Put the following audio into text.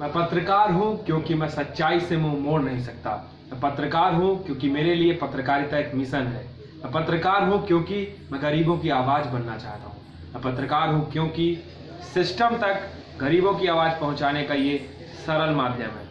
मैं पत्रकार हूँ क्योंकि मैं सच्चाई से मुँह मोड़ नहीं सकता। मैं पत्रकार हूँ क्योंकि मेरे लिए पत्रकारिता एक मिशन है। मैं पत्रकार हूँ क्योंकि मैं गरीबों की आवाज़ बनना चाहता हूँ। मैं पत्रकार हूँ क्योंकि सिस्टम तक गरीबों की आवाज़ पहुँचाने का ये सरल माध्यम है।